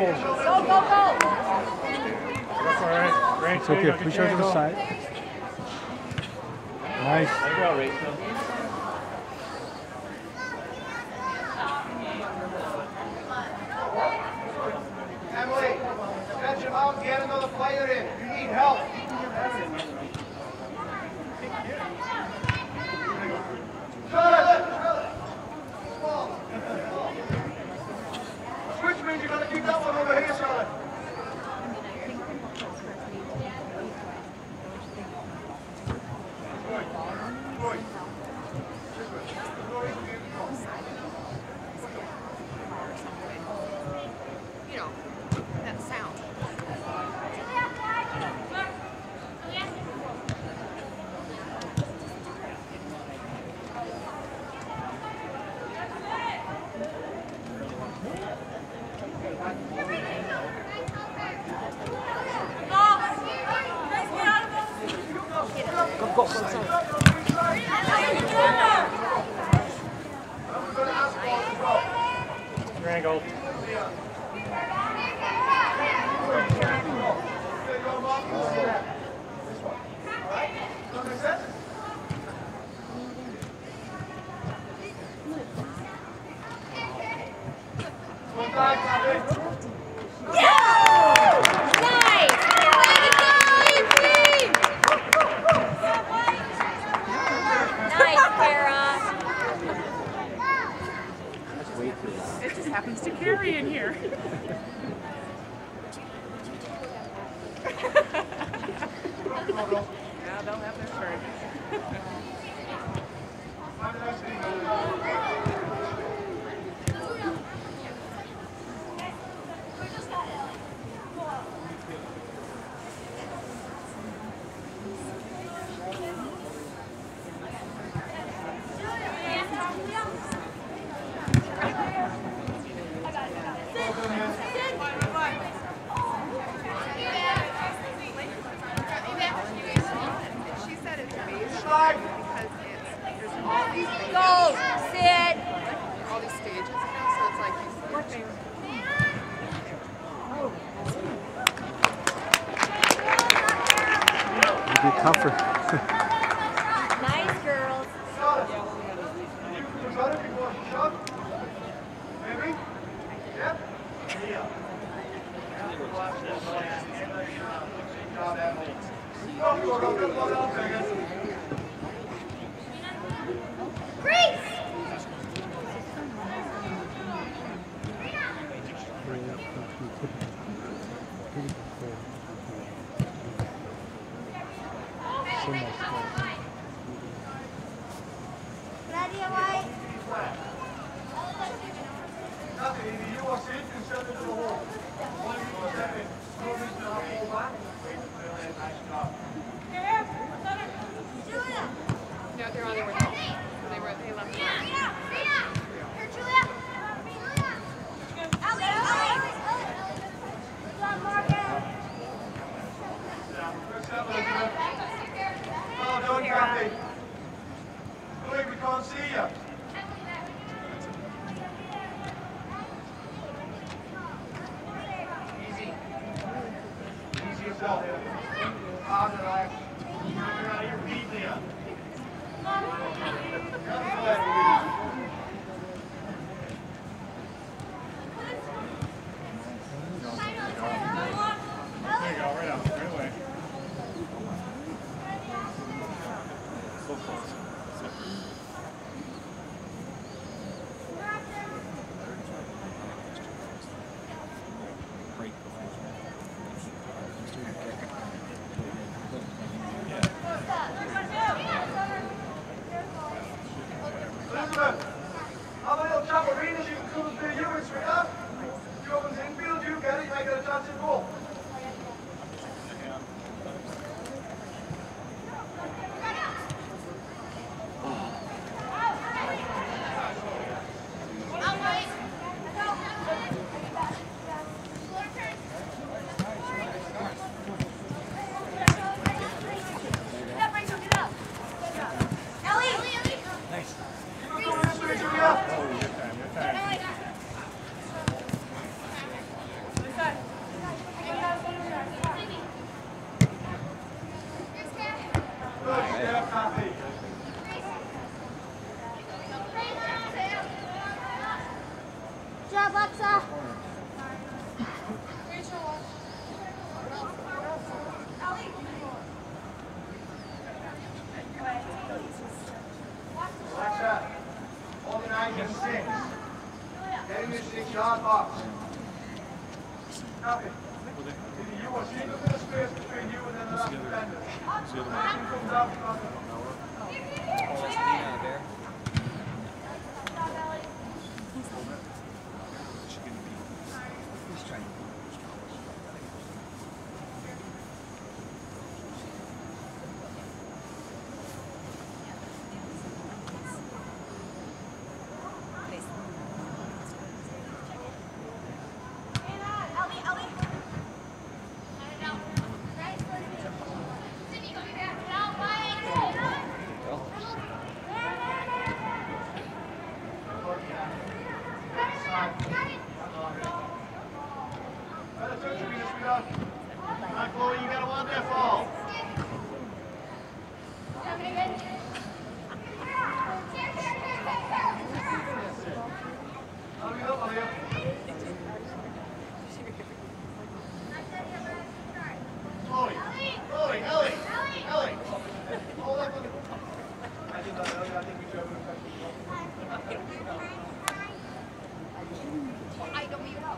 Go, go, go! That's all right. Ray, it's okay. Push show to the side. Nice. Emily, stretch him out. Get another player in. You need help.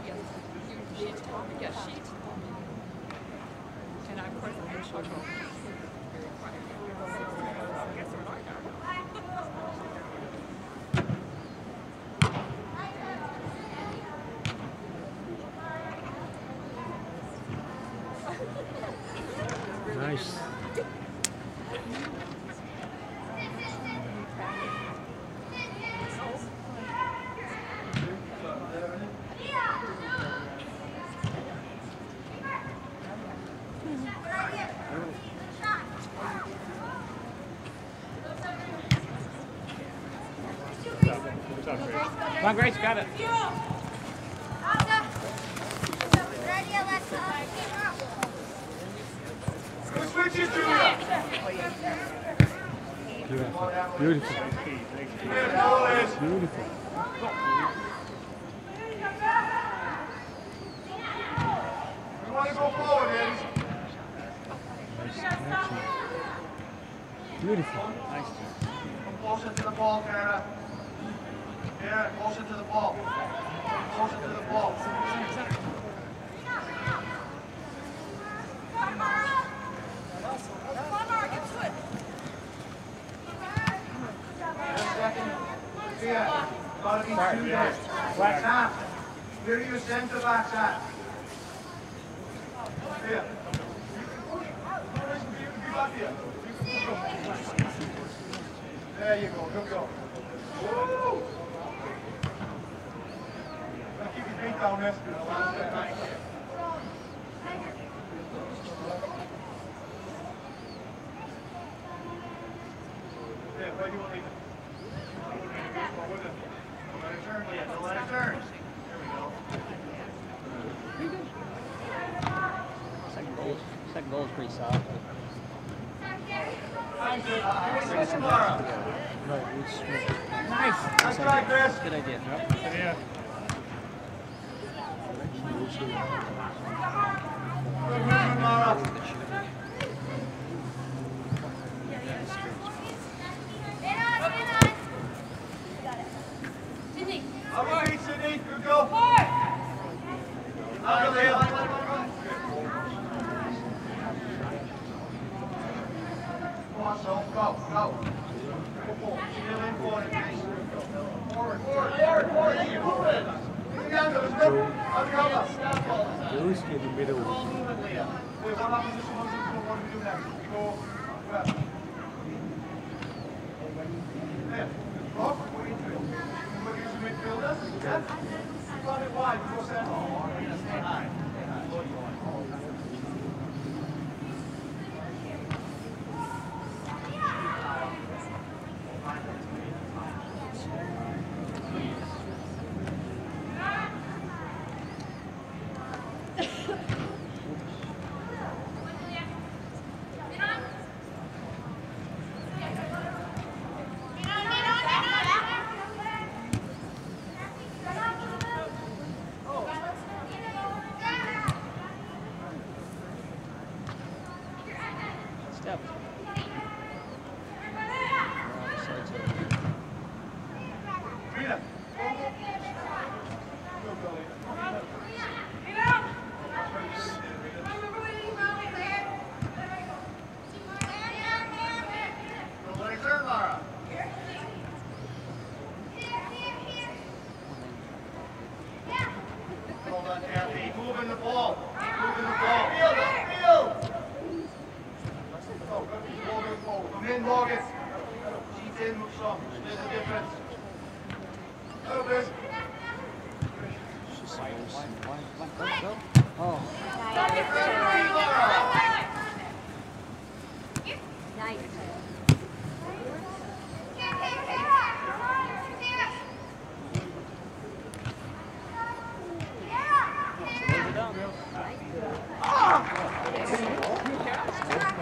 Yes. You, she taught me. Yes, she me. And I put her in Come on, Grace, got it. Beautiful. Beautiful.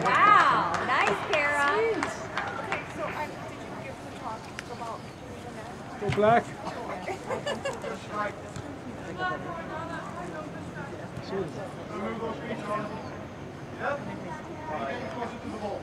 Wow, nice, Kara. Go black. Remove those feet, Yep. Closer to the ball.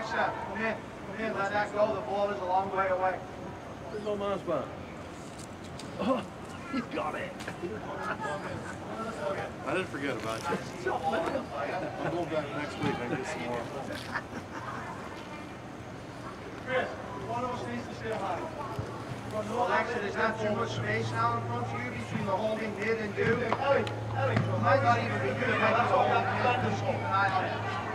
back shot. Come in. Come in. Let that go. The ball is a long way away. There's no man's back. Oh, he's got it. I didn't forget about you. I'm going back next week and get some more. Chris, one of us needs to stay high. Well, actually, there's not too much space now in front of you between the holding did and do. It might not even be good. It might be holding did. Keep an eye on it.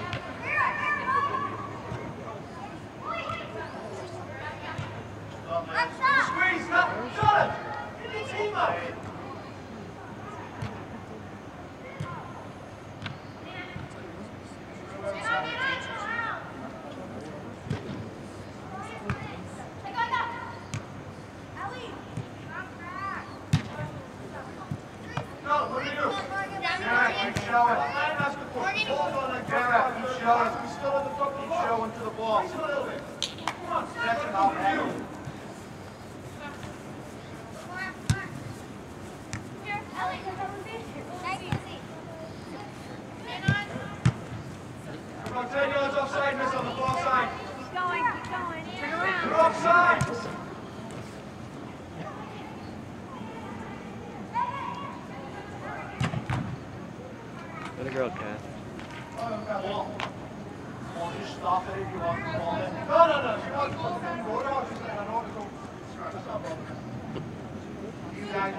I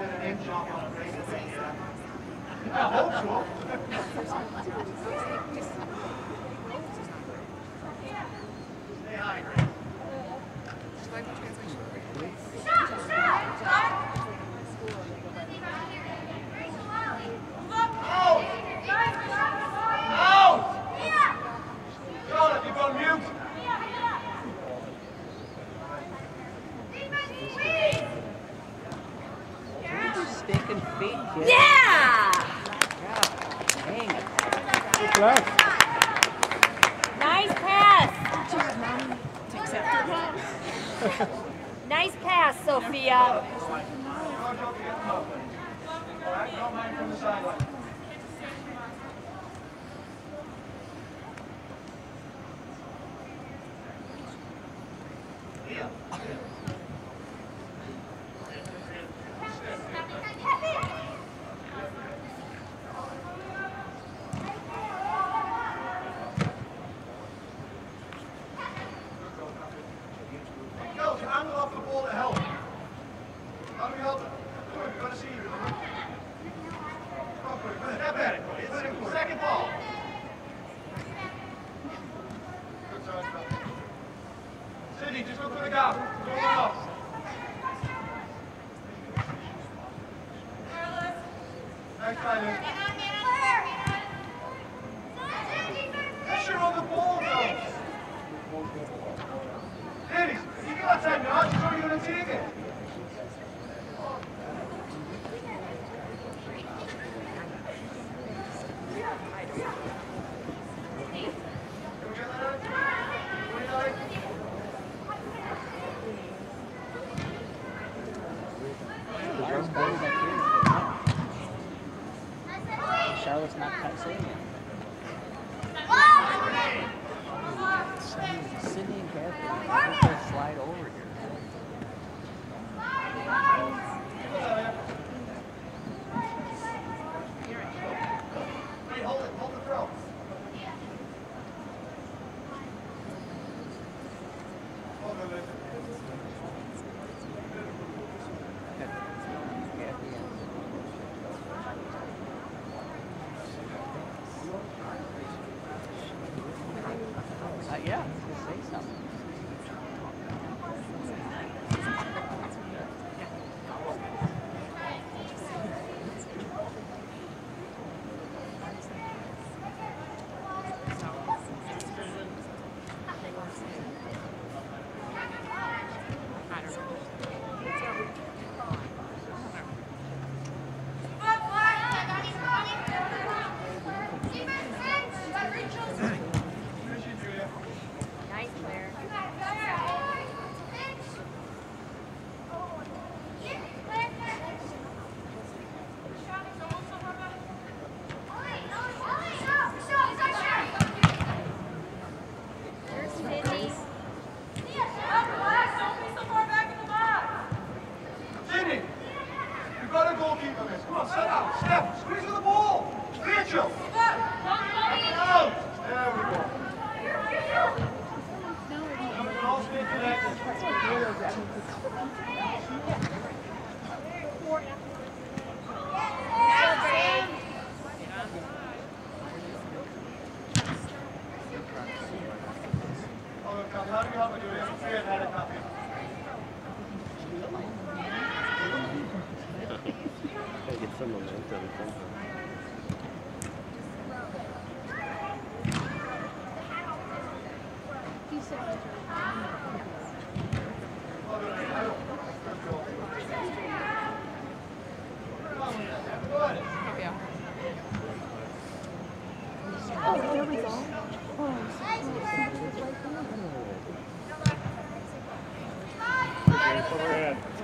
hope so. Say hi, Greg. Translation.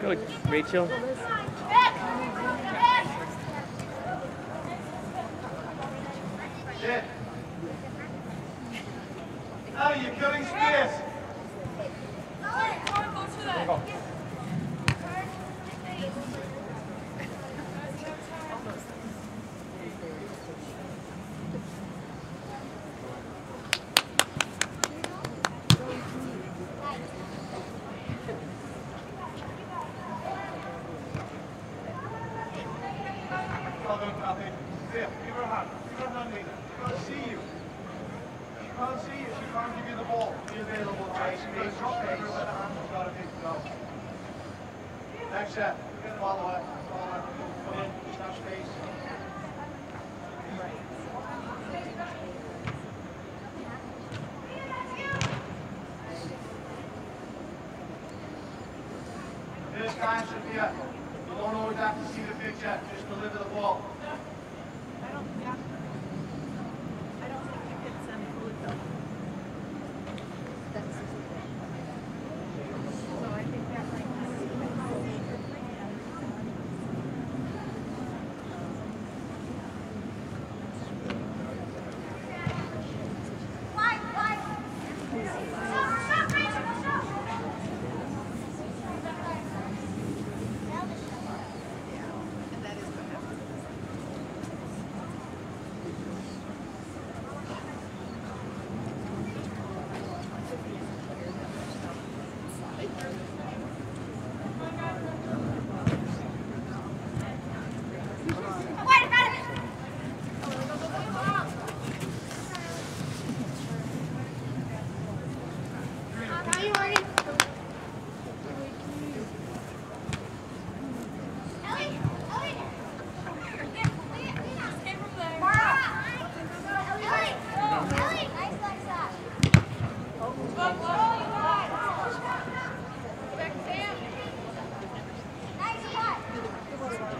Go Rachel. Oh, you're killing space.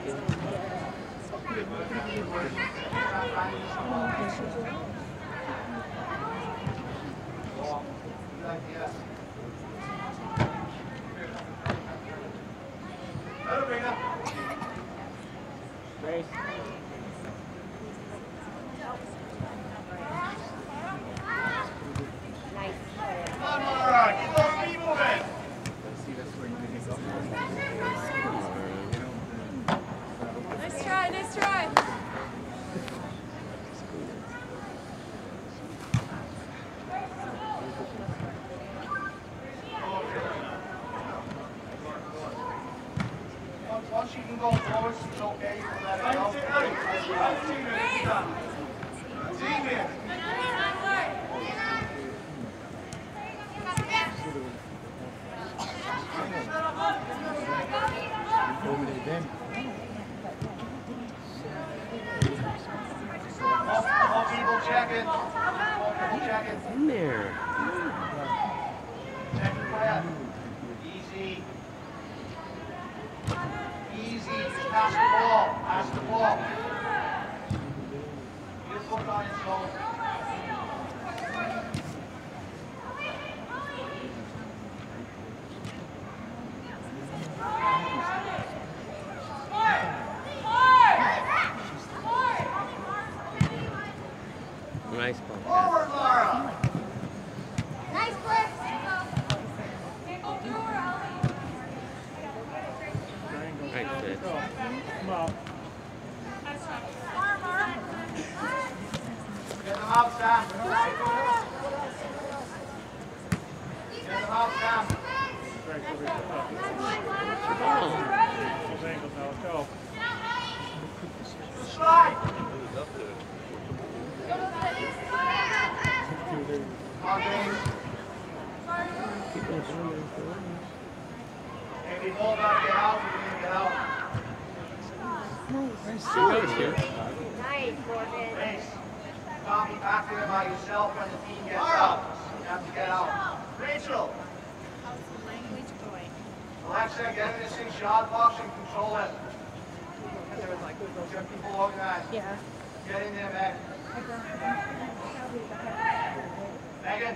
Thank you. Nice. Oh. Nice, Morgan. Thanks. You back there by yourself when the team gets Laura. up. You have to get out. Rachel. How's the language going? Alexa, get in this thing, shot box, and control it. Because there was like people organized. Yeah. Get in there, Meg. Megan.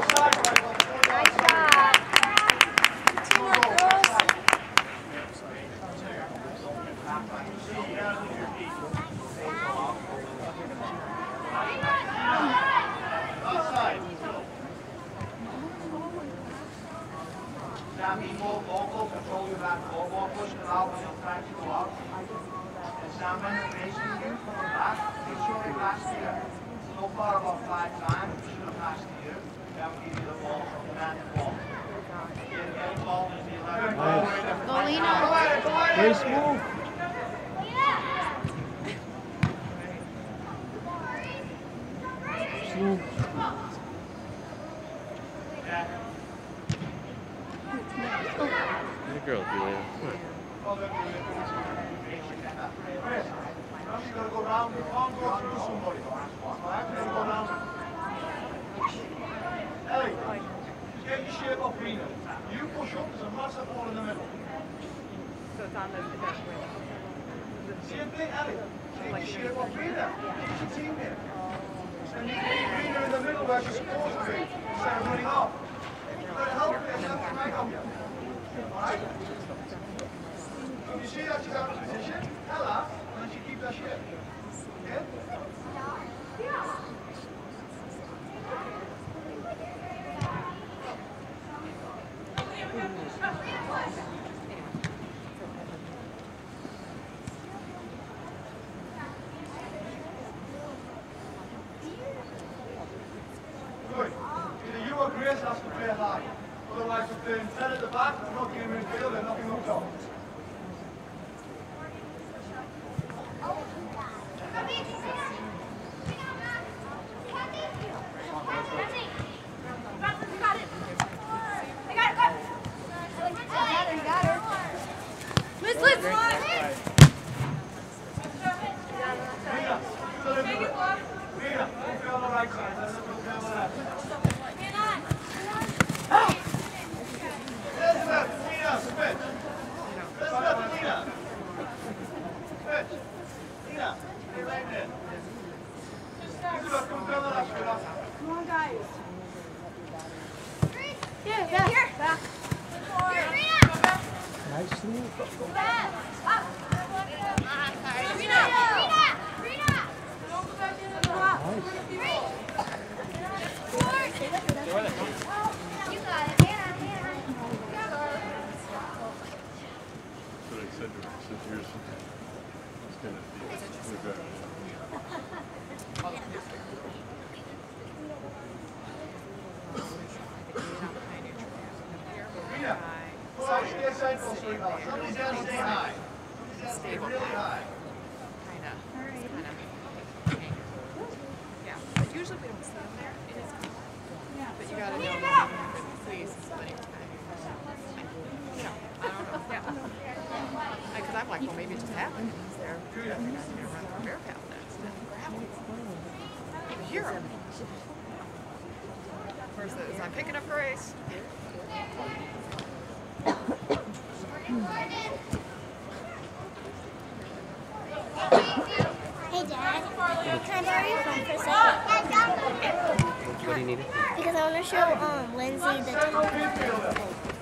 Because I want to show um, Lindsay the top.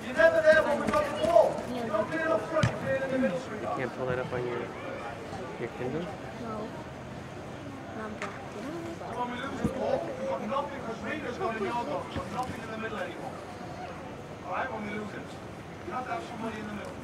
You can't pull that up on your, your Kindle? No. When we lose the ball, we've got nothing because Reader's got a yard off. Nothing in the middle anymore. Alright, when we lose it. You have to have somebody in the middle.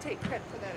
take credit for that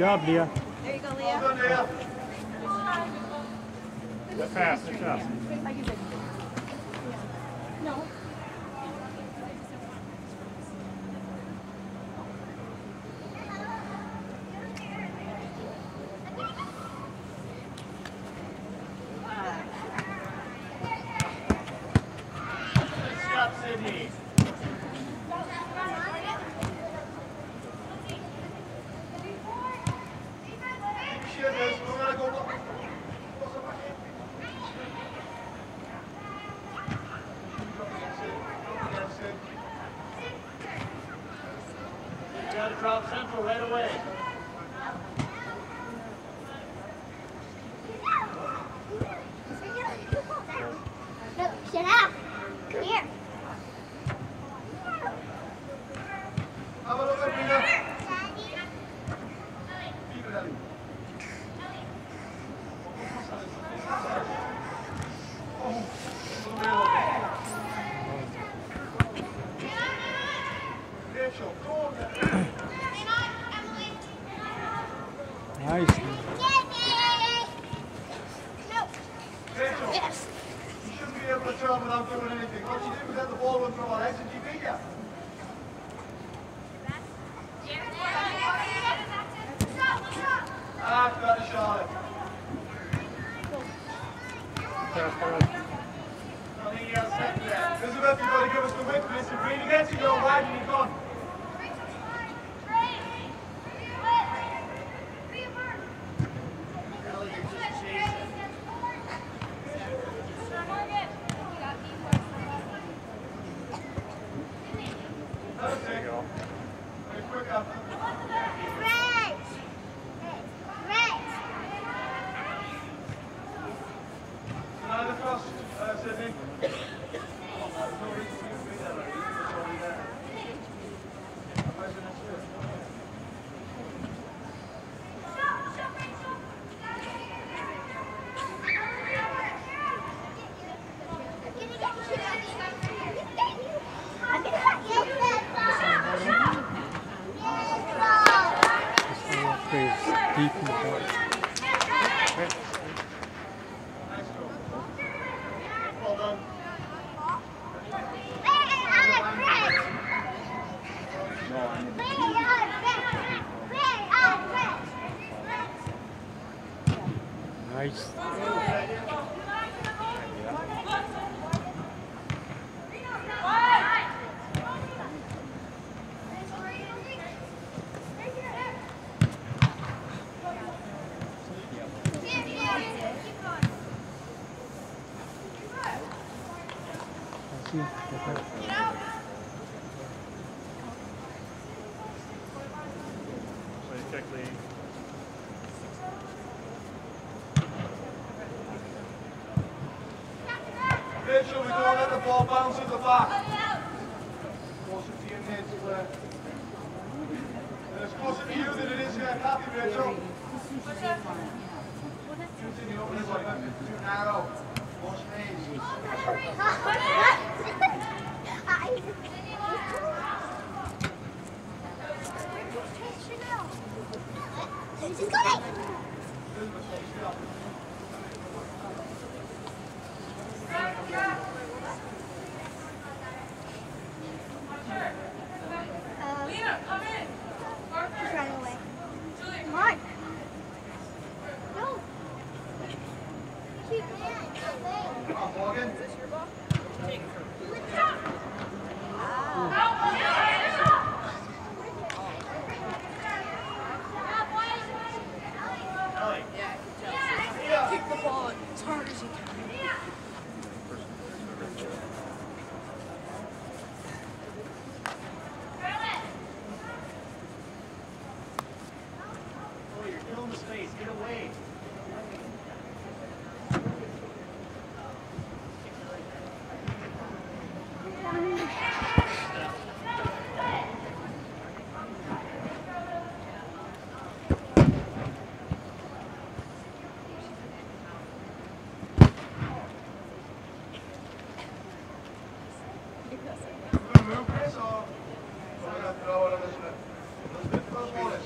job, Leah. There you go, Leah. Well done, Leah. No. Stop, Sydney. Don't let Gracias.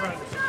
Hey,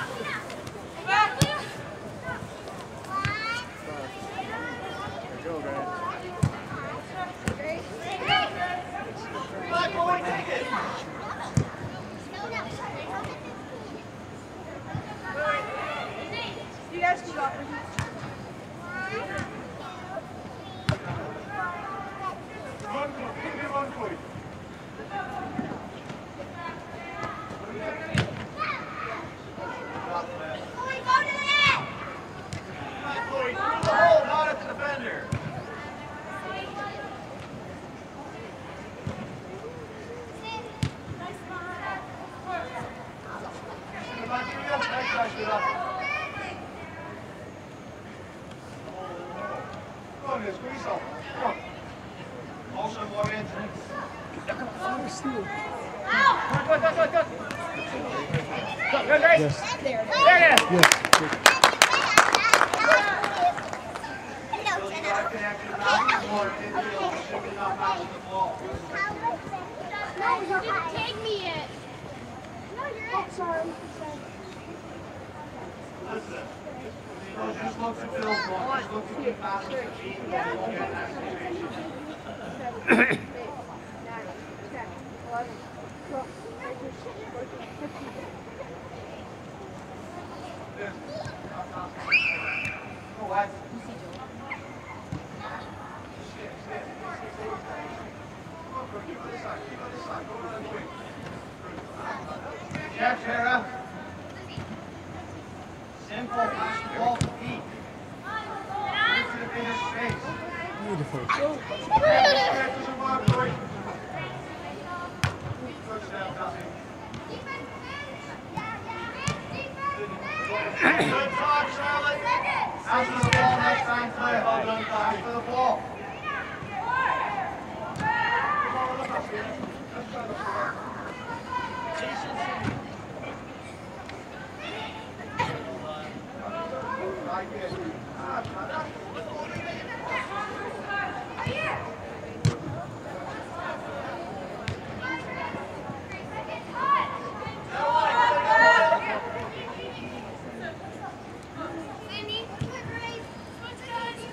Right there. Ah,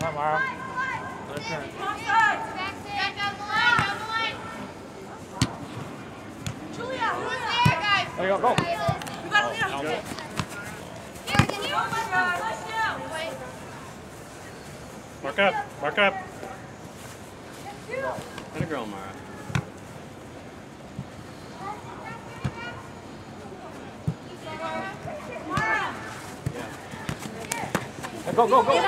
Come on, Mara. Good turn. Julia, There you go, go. you got Leah. Mark up, mark up. And a girl, Mara. Go, go,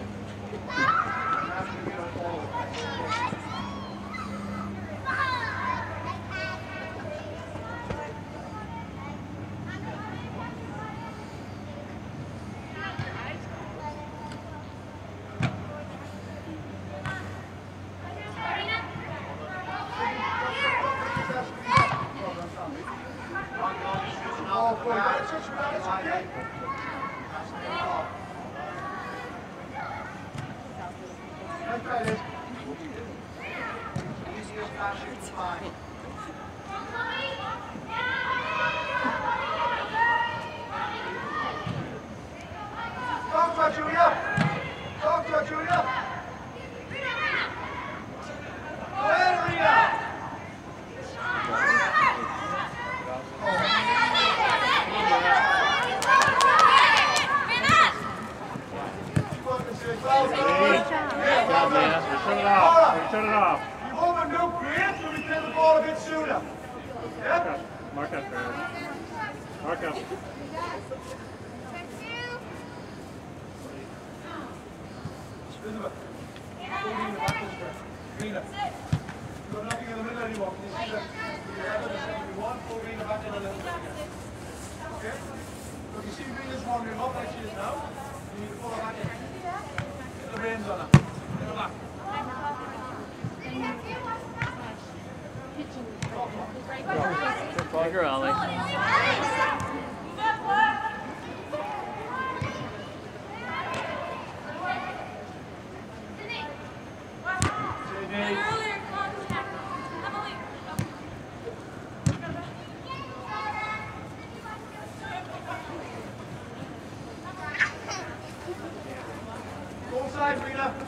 Go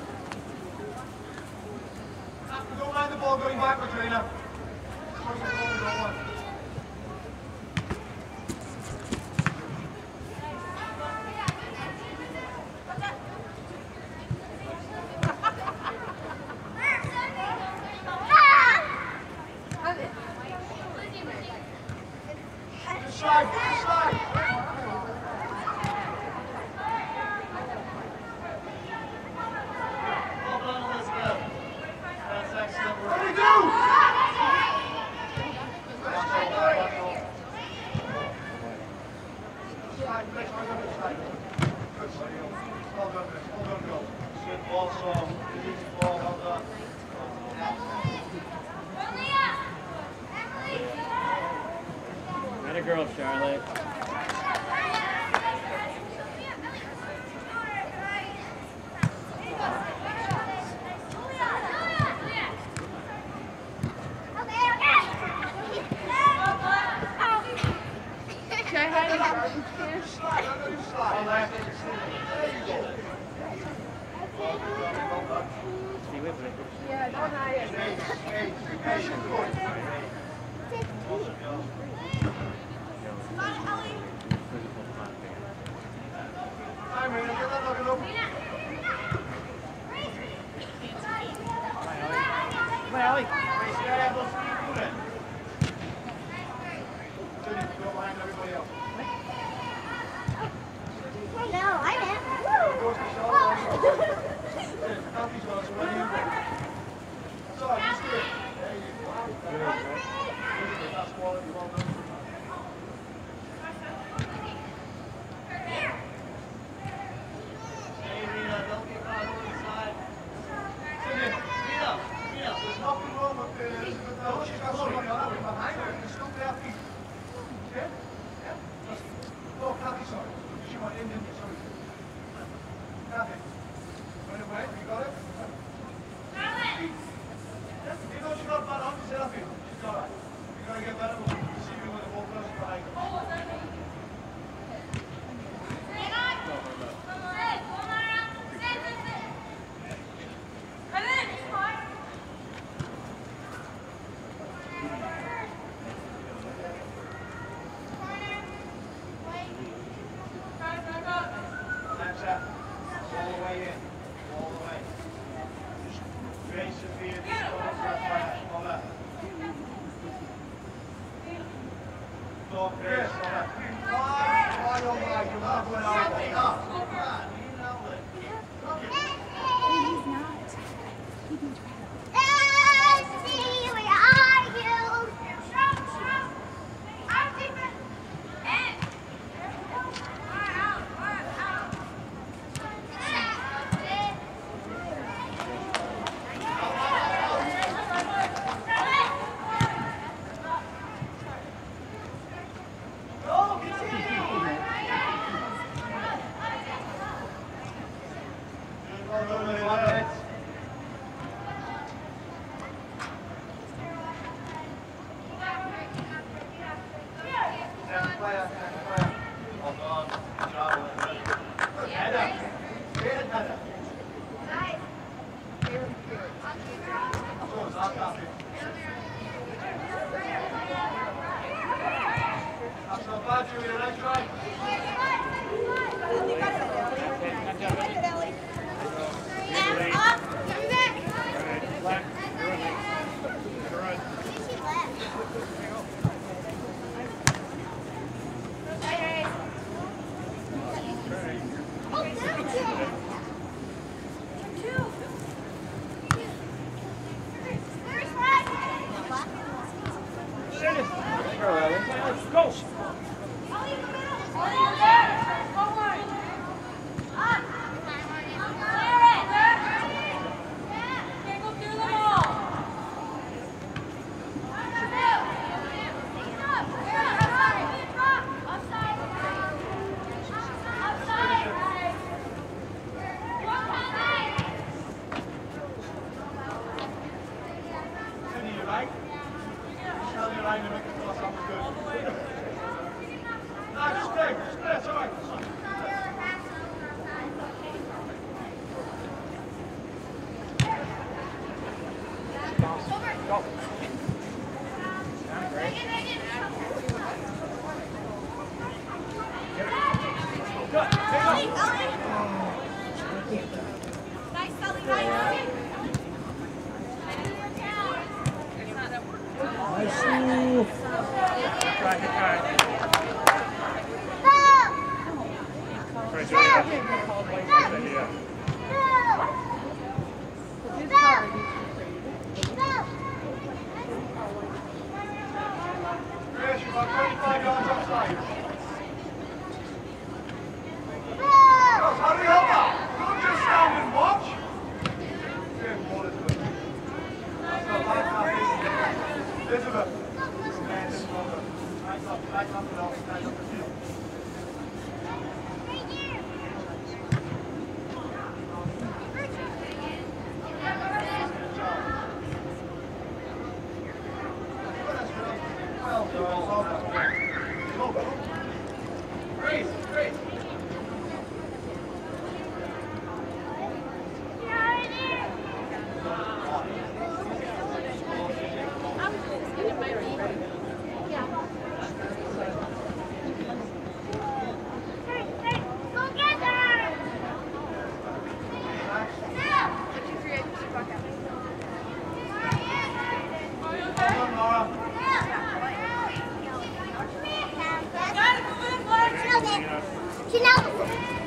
違う